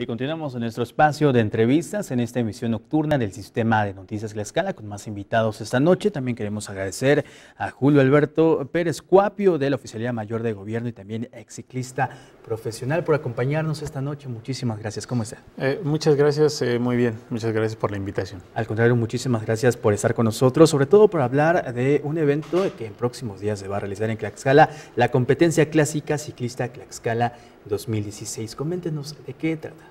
Y continuamos en nuestro espacio de entrevistas en esta emisión nocturna del Sistema de Noticias La Escala con más invitados esta noche. También queremos agradecer a Julio Alberto Pérez Cuapio de la Oficialía Mayor de Gobierno y también ex ciclista profesional por acompañarnos esta noche. Muchísimas gracias. ¿Cómo está? Eh, muchas gracias, eh, muy bien. Muchas gracias por la invitación. Al contrario, muchísimas gracias por estar con nosotros, sobre todo por hablar de un evento que en próximos días se va a realizar en Tlaxcala, la competencia clásica ciclista Tlaxcala 2016. Coméntenos de qué trata.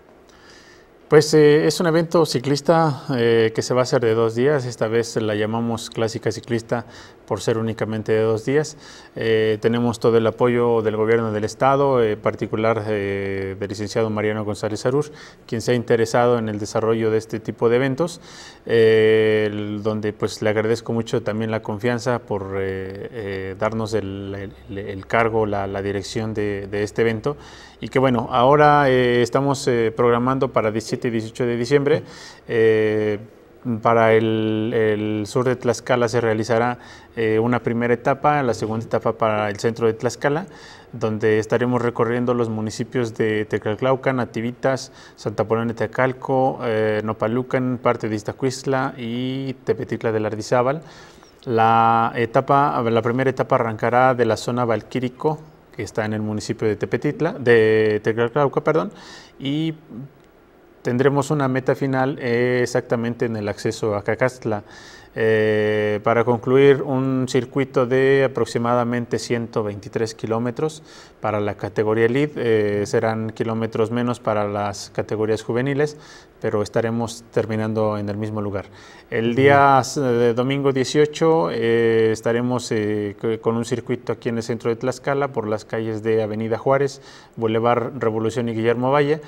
Pues eh, es un evento ciclista eh, que se va a hacer de dos días, esta vez la llamamos clásica ciclista por ser únicamente de dos días. Eh, tenemos todo el apoyo del gobierno del estado, en particular del licenciado Mariano González Arur, quien se ha interesado en el desarrollo de este tipo de eventos, donde pues le agradezco mucho también la confianza por darnos el, cargo, la, dirección de, de, este evento y que bueno, ahora estamos programando para 17 y 18 de diciembre. Para el, sur de Tlaxcala se realizará eh, una primera etapa, la segunda etapa para el centro de Tlaxcala, donde estaremos recorriendo los municipios de Tecalclaucan, Nativitas, Santa Polonia de Tecalco, eh, Nopalucan, parte de Iztacuistla y Tepetitla del Ardizábal. La, etapa, la primera etapa arrancará de la zona Valquírico, que está en el municipio de Tepetitla, de Tecalclauca, perdón, y tendremos una meta final eh, exactamente en el acceso a Cacastla. Eh, para concluir un circuito de aproximadamente 123 kilómetros para la categoría Elite, eh, serán kilómetros menos para las categorías juveniles, pero estaremos terminando en el mismo lugar. El día de domingo 18 estaremos con un circuito aquí en el centro de Tlaxcala por las calles de Avenida Juárez, Boulevard Revolución y Guillermo Valle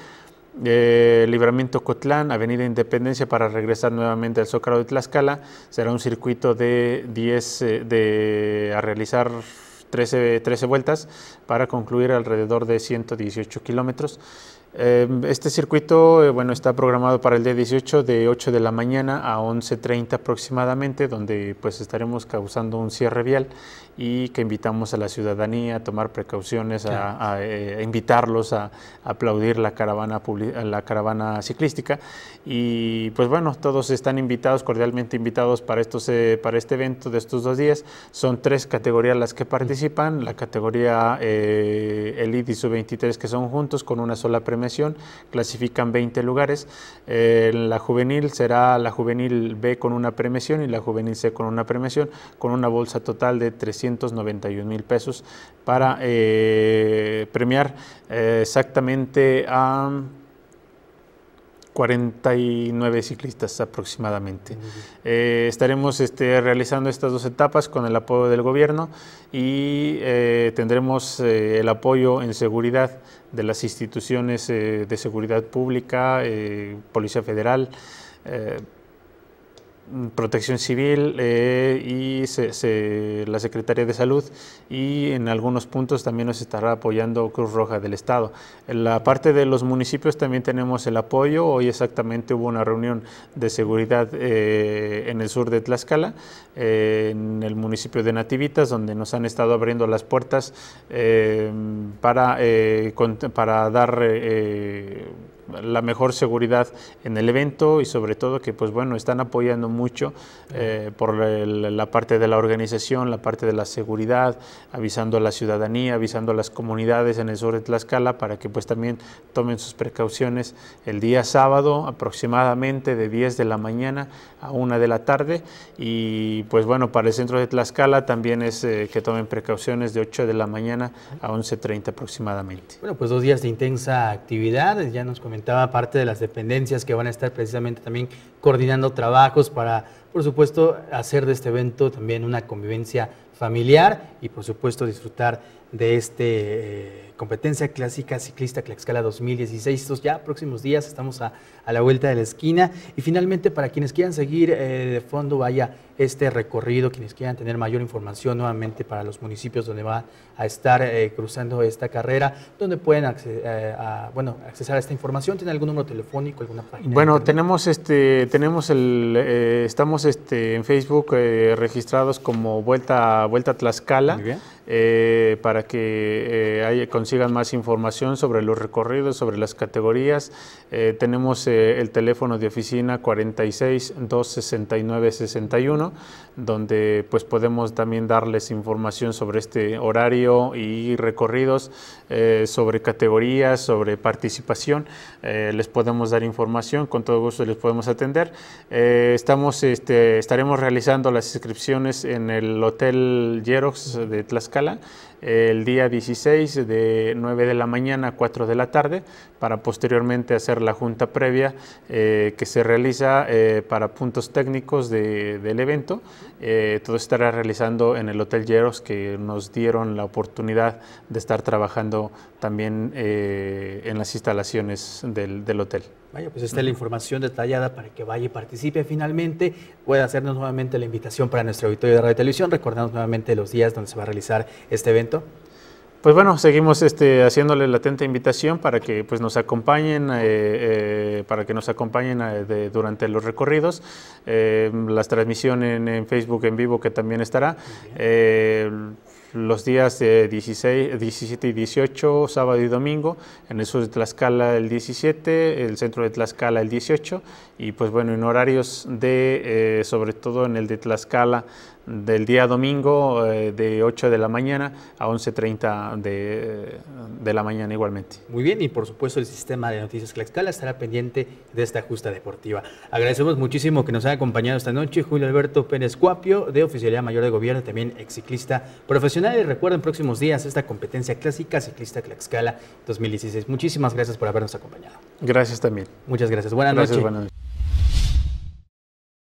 eh, Libramiento Cotlán, Avenida Independencia para regresar nuevamente al Zócalo de Tlaxcala. Será un circuito de 10, eh, de, a realizar 13, 13 vueltas para concluir alrededor de 118 kilómetros. Em, este circuito eh, bueno, está programado para el día 18 de 8 de la mañana a 11.30 aproximadamente, donde pues estaremos causando un cierre vial y que invitamos a la ciudadanía a tomar precauciones, a, eh, invitarlos a, aplaudir la caravana, la caravana ciclística. Y pues bueno, todos están invitados, cordialmente invitados para, estos, eh, para este evento de estos dos días. Son tres categorías las que participan, la categoría eh, Elite y Sub-23 que son juntos con una sola clasifican 20 lugares. Eh, la juvenil será la juvenil B con una premiación y la juvenil C con una premiación, con una bolsa total de 391 mil pesos para eh, premiar eh, exactamente a 49 ciclistas aproximadamente. Eh, estaremos este, realizando estas dos etapas con el apoyo del gobierno y eh, tendremos eh, el apoyo en seguridad de las instituciones de seguridad pública, Policía Federal, Protección Civil eh, y la Secretaría de Salud y en algunos puntos también nos estará apoyando Cruz Roja del Estado. En la parte de los municipios también tenemos el apoyo. Hoy exactamente hubo una reunión de seguridad eh, en el sur de Tlaxcala, eh, en el municipio de Nativitas, donde nos han estado abriendo las puertas para, para dar la mejor seguridad en el evento y sobre todo que pues bueno están apoyando mucho eh, por la parte de la organización, la parte de la seguridad, avisando a la ciudadanía, avisando a las comunidades en el sur de Tlaxcala para que pues también tomen sus precauciones el día sábado aproximadamente de 10 de la mañana a 1 de la tarde y pues bueno para el centro de Tlaxcala también es eh, que tomen precauciones de 8 de la mañana a 11.30 aproximadamente. Bueno pues dos días de intensa actividad, ya nos comentaba parte de las dependencias que van a estar precisamente también coordinando trabajos para, por supuesto, hacer de este evento también una convivencia familiar y, por supuesto, disfrutar de este eh, competencia clásica ciclista Tlaxcala 2016. Estos ya próximos días estamos a, a, la vuelta de la esquina. Y finalmente, para quienes quieran seguir eh, de fondo, vaya este recorrido, quienes quieran tener mayor información nuevamente para los municipios donde va a estar eh, cruzando esta carrera, donde pueden acceder, a, bueno, accesar a esta información. ¿Tiene algún número telefónico, alguna página? Bueno, tenemos este, tenemos el, estamos este, en Facebook registrados como Vuelta, Vuelta Tlaxcala. Para que consigan más información sobre los recorridos, sobre las categorías. tenemos el teléfono de oficina 46 269 61, donde pues podemos también darles información sobre este horario y recorridos, sobre categorías, sobre participación. les podemos dar información, con todo gusto les podemos atender. Eh, estamos, este, estaremos realizando las inscripciones en el Hotel Jerox de Tlaxcala escala el día 16 de 9 de la mañana a 4 de la tarde para posteriormente hacer la junta previa eh, que se realiza eh, para puntos técnicos del evento. todo estará realizando en el Hotel Jerox que nos dieron la oportunidad de estar trabajando también en las instalaciones del, hotel. Vaya, pues está la información detallada para que vaya y participe finalmente. Puede hacernos nuevamente la invitación para nuestro auditorio de radio y televisión. Recordamos nuevamente los días donde se va a realizar este evento. Pues bueno, seguimos este, haciéndole la atenta invitación para que pues, nos acompañen, eh, eh, para que nos acompañen eh, durante los recorridos, las transmisiones en, Facebook en vivo que también estará. Los días de 16, 17 y 18, sábado y domingo, en el sur de Tlaxcala el 17, el centro de Tlaxcala el 18 y pues bueno, en horarios de, sobre todo en el de Tlaxcala, del día domingo eh, de 8 de la mañana a 11.30 de, de, la mañana igualmente. Muy bien, y por supuesto el sistema de noticias Tlaxcala estará pendiente de esta justa deportiva. Agradecemos muchísimo que nos haya acompañado esta noche Julio Alberto Pérez Cuapio, de Oficialidad Mayor de Gobierno, también ex ciclista profesional. Y recuerden próximos días esta competencia clásica ciclista Tlaxcala 2016. Muchísimas gracias por habernos acompañado. Gracias también. Muchas gracias. Buenas noches.